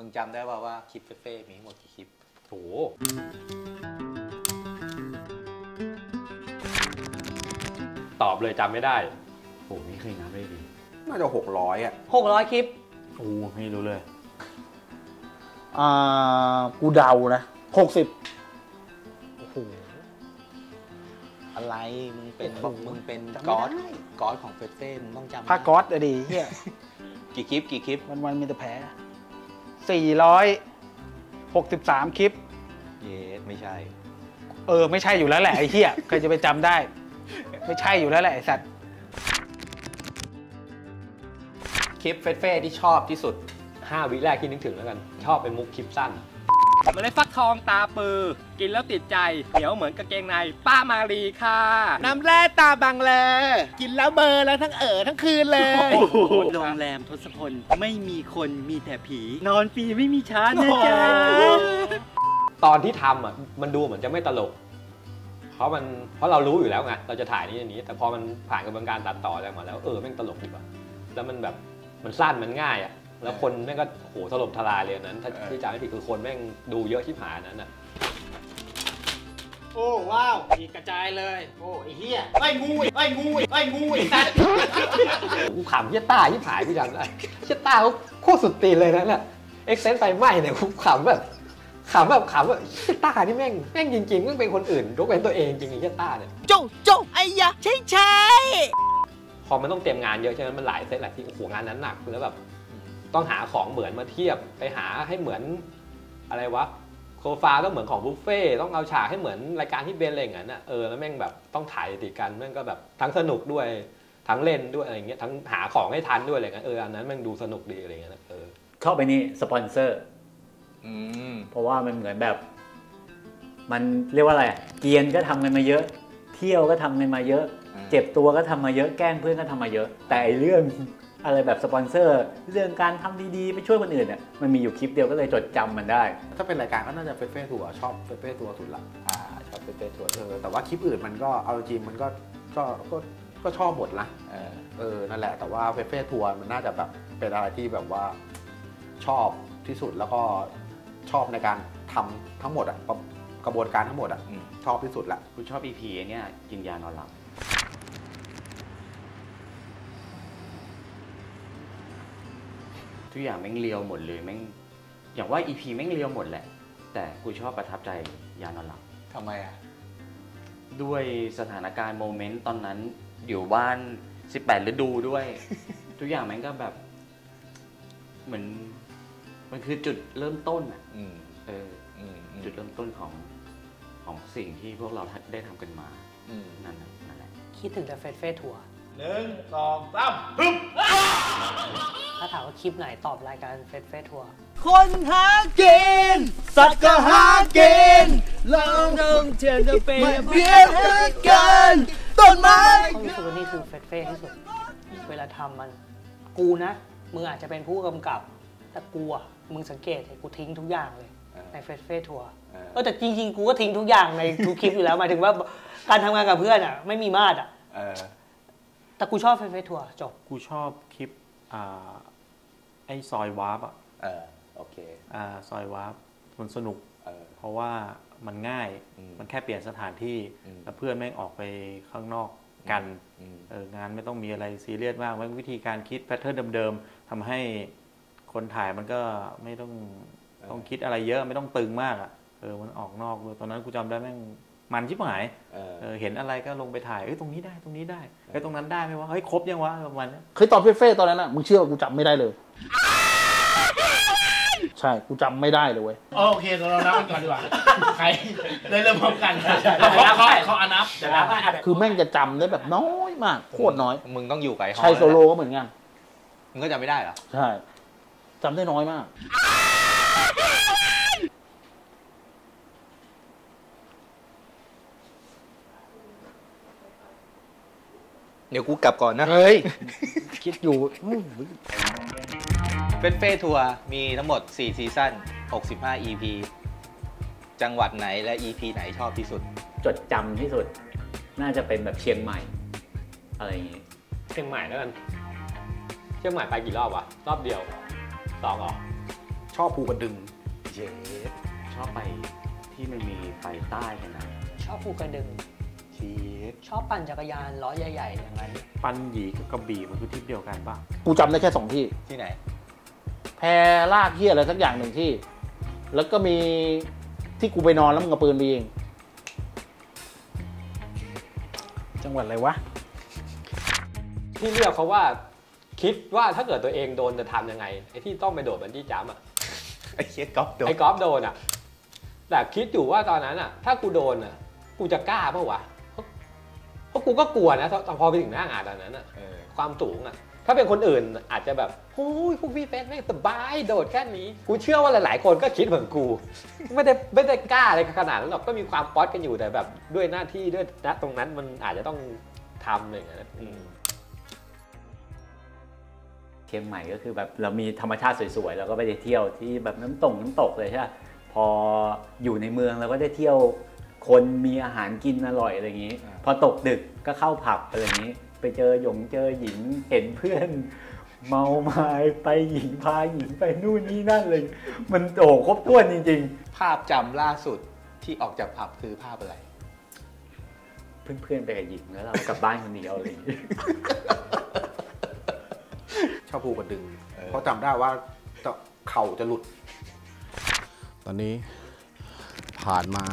มึงจำได้ป่าว่าคลิปเฟ่ๆมีทั้งหมดกี่คลิปโถตอบเลยจำไม่ได้โอ้ไม่เคยนับเลยดิน่าจะหกร้อยอะ600คลิปโอ้ไม่รู้เลยอ่ากูเดานะหกสิบโอ้โหอะไรมึงเป็นโอ้โหมึงเป็นจำไม่ก๊อดได้ก๊อดของเฟเฟ่มึงต้องจำผ้าก๊อตอะดีเฮียกี่คลิปกี่คลิปวันวันๆมีแต่แผล สี่ร้อยหกสิบสามคลิป เยสไม่ใช่ เออ ไม่ใช่อยู่แล้วแหละไอ้เฮียใครจะไปจำได้ ไม่ใช่อยู่แล้วแหละไอ้สัตว์คลิปเฟ่ๆที่ชอบที่สุด 5 วิแรกที่นึกถึงแล้วกัน ชอบเป็นมุกคลิปสั้น เมล็ดฟักทองตาปือ กินแล้วติดใจเหนียวเหมือนกางเกงใน ป้ามารีค่ะ น้ำแร่ตาบางแลกินแล้วเบลอร์แล้วทั้งเอ๋อทั้งคืนเลย โรงแรมทศพล ไม่มีคนมีแต่ผี นอนฟรีไม่มีชาร์จนะจ๊ะ ตอนที่ทำอะมันดูเหมือนจะไม่ตลก เพราะมันเพราะเรารู้อยู่แล้วไงเราจะถ่ายนี้อย่างนี้ แต่พอมันผ่านกระบวนการตัดต่ออะไรมาแล้วเออแม่งตลกดีกว่าแล้วมันแบบมันสั้นมันง่ายอะ แล้วคนแม่งก็โอ้โหถล่มทลายเลยอันนั้น ถ้าที่จำไม่ผิดคือคนแม่งดูเยอะที่ผายนั้นอะ โอ้ว้าวอีกกระจายเลย โอ้ไอ้เหี้ยไอ้งูอีกไอ้งูอีกไอ้งูอีกสัตว์กูขำเชี่ยต้าที่ผายกูจำได้เชี่ยต้าเขาโคตรสุดตีนเลยนะเนี่ยเอ็กเซนไฟไหม้เนี่ยกูขำแบบขำแบบขำแบบเชี่ยต้านี่แม่งแม่งจริงๆแม่งเป็นคนอื่นยกเว้นตัวเองจริงๆเชี่ยต้าเนี่ย โจโจไอ้ยะใช่ใช่พอมันต้องเตรียมงานเยอะใช่ไหมมันหลายเซตหลายที่โอ้โหงานนั้นหนักแล้วแบบ ต้องหาของเหมือนมาเทียบไปหาให้เหมือนอะไรวะโคฟาต้องเหมือนของบุฟเฟ่ต์ต้องเอาฉากให้เหมือนรายการที่เบนอะไรอย่างนั้นอะเออแล้วแม่งแบบต้องถ่ายติดกันแม่งก็แบบทั้งสนุกด้วยทั้งเล่นด้วยอะไรอย่างเงี้ยทั้งหาของให้ทันด้วยอะไรเงี้ยเอออันนั้นแม่งดูสนุกดีอะไรเงี้ยนะเออเข้าไปนี่สปอนเซอร์อืมเพราะว่ามันเหมือนแบบ มันเรียกว่าอะไรอะเกรียนก็ทำกันมาเยอะ เที่ยวก็ทำกันมาเยอะอืมเจ็บตัวก็ทำมาเยอะแกล้งเพื่อนก็ทำมาเยอะ แต่ไอ้เรื่อง อะไรแบบสปอนเซอร์ เรื่องการทำดีๆ ไปช่วยคนอื่นเนี่ยมันมีอยู่คลิปเดียวก็เลยจดจำมันได้ ถ้าเป็นรายการก็น่าจะเฟ็ดเฟ่ทัวร์ชอบเฟ็ดเฟ่ทัวร์สุดละอ่าชอบเฟ็ดเฟ่ทัวร์เออแต่ว่าคลิปอื่นมันก็เอาจริงๆมันก็ก็ก็ก็ชอบหมดนะเออเออนั่นแหละแต่ว่าเฟ็ดเฟ่ทัวร์มันน่าจะแบบเป็นอะไรที่แบบว่าชอบที่สุดแล้วก็ชอบในการทำทั้งหมดอะกระกระบวนการทั้งหมดอะอืมชอบที่สุดละกูชอบ EP ไอ้เนี่ยกินยานอนหลับ ทุกอย่างแม่งเลียวหมดเลยแม่งอย่างว่า EP แม่งเลียวหมดแหละ แต่กูชอบประทับใจยานอนหลับทำไมอะ ด้วยสถานการณ์โมเมนต์ตอนนั้นอยู่บ้าน 18ฤดูด้วย ทุกอย่างแม่งก็แบบ เหมือน มันคือจุดเริ่มต้นอะอืมเอออืมอืมจุดเริ่มต้นของของสิ่งที่พวกเราได้ทำกันมา อืมนั่นน่ะนั่นแหละ คิดถึงแต่เฟสเฟสทัวร์ หนึ่งสองสามถ้าถามว่าคลิปไหนตอบรายการเฟสเฟสทัวร์คนหากินสัตว์ก็หากินลองเดิมเทียนจะเป็นเพียงกันต้นไม้ต้องรู้สึกว่านี่คือเฟสเฟสที่สุด เวลาทำมัน กูนะมึงอาจจะเป็นผู้กำกับ แต่กูอะมึงสังเกตเห็นกูทิ้งทุกอย่างเลยเออในเฟสเฟสทัวร์เออเออแต่จริงๆ กูก็ทิ้งทุกอย่างในทุกคลิปอยู่แล้วหมายถึงว่าการทำงานกับเพื่อนอะ ไม่มีมาตรอะเออ แต่กูชอบเฟ็ดเฟ่ทัวร์จบ กูชอบคลิปอ่าไอ้ซอยวาร์ปอะเออโอเคอ่าซอยวาร์ปมันสนุก เออ เพราะว่ามันง่ายอืมมันแค่เปลี่ยนสถานที่อืม แล้วเพื่อนแม่งออกไปข้างนอกกันอืม เอองานไม่ต้องมีอะไรซีเรียสมากแม่งวิธีการคิด pattern เดิมๆทำให้คนถ่ายมันก็ไม่ต้องต้องคิดอะไรเยอะไม่ต้องตึงมากอะเออมันออกนอกเลยตอนนั้นกูจำได้แม่ง มันชิบหายเออเออเห็นอะไรก็ลงไปถ่ายเอ้ยตรงนี้ได้ตรงนี้ได้เอ้ยตรงนั้นได้ไหมวะเฮ้ยครบยังวะประมาณเนี้ยเคยตอนเฟสเฟสตอนนั้นอะมึงเชื่อว่ากูจำไม่ได้เลยใช่กูจำไม่ได้เลยเว้ยโอเคเรานับกันก่อนดีกว่าใครได้เริ่มพร้อมกันเขาเขาเขาอนับคือแม่งจะจำได้แบบน้อยมากโคตรน้อย มึงต้องอยู่กับไอ้ฮอชัยโซโลแล้วก็เหมือนกันมึงก็จำไม่ได้เหรอใช่จำได้น้อยมาก ดี๋ยวกูกลับก่อนนะ เฮ้ย คิดอยู่อื้อเฟสเฟ่ทัวร์มีทั้งหมด 4 ซีซั่น 65 EP จังหวัดไหนและ EP ไหนชอบที่สุด จดจำที่สุด น่าจะเป็นแบบเชียงใหม่ อะไรอย่างงี้ เชียงใหม่แล้วกัน เชียงใหม่ไปกี่รอบวะ รอบเดียวสองเหรอ ชอบภูกระดึงเย็ดชอบไปที่มันมีไปใต้กันนะ ชอบภูกระดึง เย็ดชอบปั่นจักรยานล้อใหญ่ ๆ อย่างนั้น ปันหยีกับกระบี่มันคือทิศเดียวกันป่ะกูจำได้แค่สองที่ ที่ไหน แพรลากเฮียอะไรสักอย่างหนึ่งที่ แล้วก็มีที่กูไปนอนแล้วมึงกับปืนไปเองจังหวัดอะไรวะ ที่เรียกเขาว่าคิดว่าถ้าเกิดตัวเองโดนจะทำยังไงไอ้ที่ต้องไปโดดบันจี้จัมป์อะไอ้เฮียก๊อฟโดนไอ้กอล์ฟโดนอะแต่คิดอยู่ว่าตอนนั้นอะถ้ากูโดนอะกูจะกล้าเปล่าวะเพ ราะเพราะกูก็กลัวนะตอนพอไปถึงหน้างานตอนนั้นอะเออความสูงอะถ้าเป็นคนอื่นอาจจะแบบโอ้ยพวกพี่เฟสไม่งสบายโดดแค่นี้ กูเชื่อว่าหลายๆ คนก็คิดเหมือนกู ไม่ได้ไม่ได้กล้าอะไรขนาดนั้นหรอกก็มีความป๊อตกันอยู่แต่แบบด้วยหน้าที่ด้วยณตรงนั้นมันอาจจะต้องทำอะไรอย่างเงี้ยอืมเชียงใหม่ก็คือแบบเรามีธรรมชาติสวยๆเราก็ไปได้เที่ยวที่แบบน้ำตกน้ำตกเลยใช่ปะพออยู่ในเมืองเราก็ได้เที่ยว คนมีอาหารกินอร่อยอะไรอย่างนี้ พอตกดึกก็เข้าผับอะไรอย่างนี้ ไปเจอหยงเจอหญิงเห็นเพื่อน เมาไม้ไปหญิงพาหญิงไปนู่นนี่นั่นเลย มันโอ้ครบถ้วนจริง ภาพจำล่าสุดที่ออกจากผับคือภาพอะไร ๆ เพื่อนๆไปกับหญิงแล้วเรากลับบ้านคนเดียวอะไรอย่างนี้ ชอบภูกระดึง เออ เพราะจำได้ว่าจะเข่าจะหลุด ตอนนี้ผ่านมา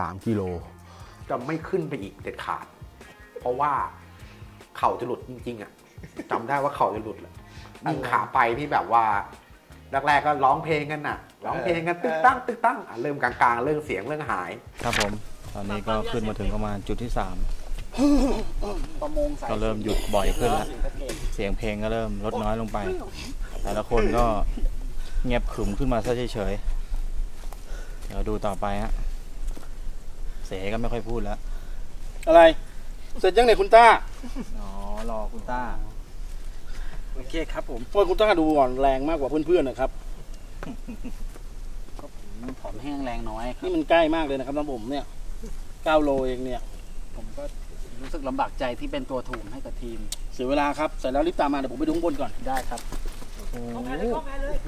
3กิโลจะไม่ขึ้นไปอีกเด็ดขาด เพราะว่าเข่าจะหลุดจริงๆอะจำได้ว่าเข่าจะหลุดแหละยิ่งขาไปที่แบบว่าแรกๆก็ร้องเพลงกันน่ะ ร้องเพลงกันตึกตั้งตึกตั้งอะเริ่มกลางๆ เริ่มเสียงเริ่มหาย ครับผม ตอนนี้ก็ขึ้นมาถึงประมาณจุดที่สามประมงสายก็เริ่มหยุดบ่อยขึ้นแล้วเสียงเพลงก็เริ่มลดน้อยลงไป แต่ละคนก็เงียบขรึมขึ้นมาซะเฉยๆเดี๋ยวดูต่อไปฮะ เสก็ไม่ค่อยพูดแล้ว อะไร เสร็จยังเนี่ยคุณต้า อ๋อ รอคุณต้า โอเคครับผมโอ้ยคุณต้าดูอ่อนแรงมากกว่าเพื่อนๆนะครับผอมแห้งแรงน้อยครับ นี่มันใกล้มากเลยนะครับน้ำผมเนี่ย9โลเองเนี่ย ผมก็รู้สึกลำบากใจที่เป็นตัวถ่วงให้กับทีม เสียเวลาครับ เสร็จแล้วรีบตามมาเดี๋ยวผมไปดูข้างบนก่อน ได้ครับ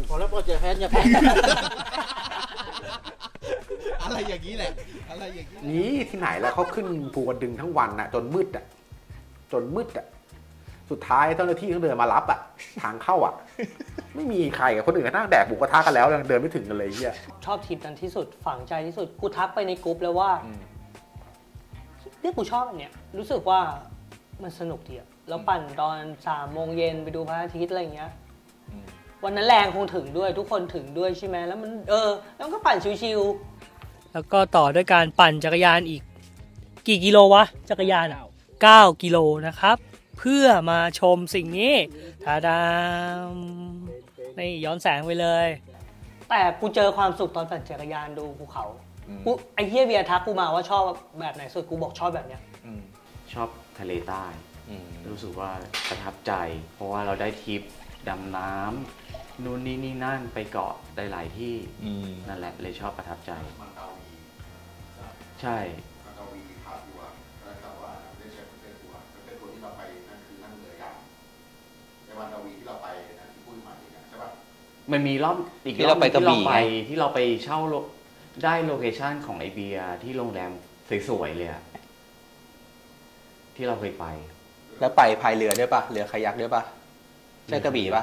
พอแล้วพอเจอแพ้เนี่ยแพ้ อะไรอย่างนี้แหละ อะไรอย่างนี้ นี่ที่ไหนแล้วเขาขึ้นภูกระดึงทั้งวันน่ะ จนมืดอะ จนมืดอะ สุดท้ายเจ้าหน้าที่ต้องเดินมารับอะ ทางเข้าอะ ไม่มีใครอะคนอื่นก็นั่งแดกบุกกระทะกันแล้วยังเดินไม่ถึงกันเลยไอ้เฮียชอบทริปนั้นที่สุดฝังใจที่สุดกูทักไปในกลุ่มแล้วว่าอืมเนี่ยกูชอบอันเนี้ยรู้สึกว่ามันสนุกดีอะแล้วปั่นตอนสามโมงเย็นไปดูพระอาทิตย์อะไรอย่างเงี้ยอืมวันนั้นแรงคงถึงด้วยทุกคนถึงด้วยใช่ไหมแล้วมันเออ แล้วก็ปั่นชิวๆ แล้วก็ต่อด้วยการปั่นจักรยานอีก กี่กิโลวะ จักรยานอะ9กิโลนะครับ เพื่อมาชมสิ่งนี้ทาดามนี่ย้อนแสงไปเลย แต่กูเจอความสุขตอนปั่นจักรยานดูภูเขาอืมกูไอ้เฮียเบียร์ทักกูมาว่าชอบแบบไหนสุดกูบอกชอบแบบเนี้ยอืมชอบทะเลใต้อืมรู้สึกว่าประทับใจ เพราะว่าเราได้ทริปดำน้ำนู่นนี่นี่นั่นไปเกาะได้หลายที่อืมนั่นแหละเลยชอบประทับใจ ใช่มันมีรอบอีกที่รอเราบไปกระบี่ที่ เราไปไงที่เราไปเช่าโลได้โลเคชันของไอเบียร์ที่โรงแรมสวยๆเลยอะที่เราเคยไป แล้วไปพายเรือด้วยปะเรือคายักด้วยปะใช่กระบี่ปะ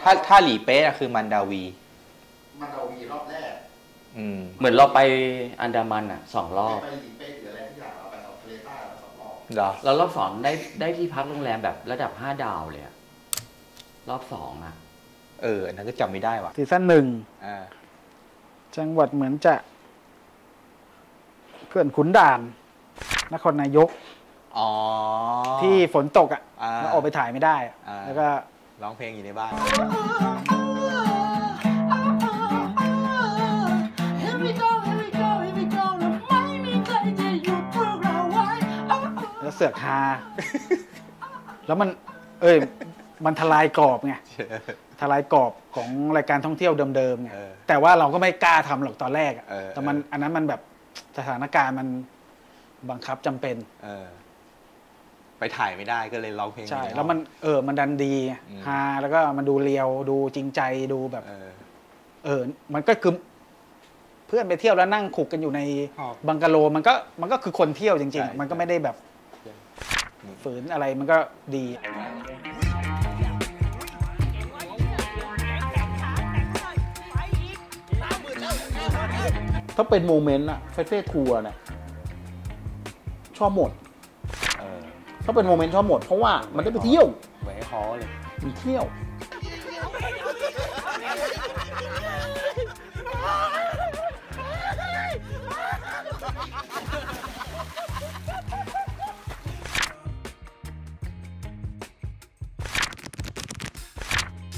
ถ้าถ้าหลีเป๊ะอะคือมันดาวี มันเรามีรอบแรกอืม เหมือนเราไปอันดามันอะสองรอบไปหลีเป้หรืออะไรที่อย่างเราไปเอาทะเลใต้เราสองรอบเหรอแล้วรอบสองได้ได้ที่พักโรงแรมแบบระดับห้าดาวเลยอะรอบสองอะเอออันนั้นก็จำไม่ได้ว่ะซีซั่นหนึ่งอ่าจังหวัดเหมือนจะเขื่อนขุนด่าน นครนายกอ๋อที่ฝนตกอะอ่าแล้วออกไปถ่ายไม่ได้อะอ่าแล้วก็ร้องเพลงอยู่ในบ้าน แล้วเสือกฮาแล้วมัน เอ้ยมันทลายกรอบไงทลายกรอบของรายการท่องเที่ยวเดิมๆไงเออแต่ว่าเราก็ไม่กล้าทำหรอกตอนแรกอะเออแต่มันอันนั้นมันแบบสถานการณ์มันบังคับจำเป็น เออ ไปถ่ายไม่ได้ก็เลยร้องเพลงใช่อยู่ในห้องแล้วมันเออ มันดันดีไงอืมฮาแล้วก็มันดูเรียวดูจริงใจดูแบบเออเออ มันก็คือเพื่อนไปเที่ยวแล้วนั่งขุกกันอยู่ในอ๋อบังกะโลมันก็มันก็คือคนเที่ยวจริงใช่ๆมันก็ไม่ได้แบบอืม ฝืนอะไรมันก็ดีถ้าเป็น moment อะเฟ็ดเฟ่ทัวร์เนี่ยชอบหมดเออถ้าเป็น moment ชอบหมด เพราะว่ามันได้ไปเที่ยวแหวฮอเลย มันเที่ยว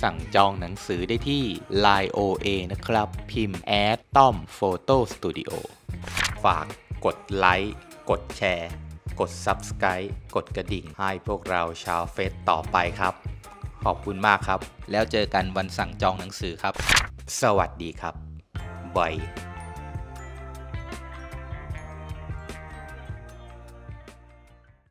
สั่งจองหนังสือได้ที่ Line OA นะครับ พิมพ์แอดต้อมโฟโต้สตูดิโอฝากกดไลค์กดแชร์ กด Subscribe กดกระดิ่งให้พวกเราชาวเฟซต่อไปครับ ขอบคุณมากครับ แล้วเจอกันวันสั่งจองหนังสือครับ สวัสดีครับบาย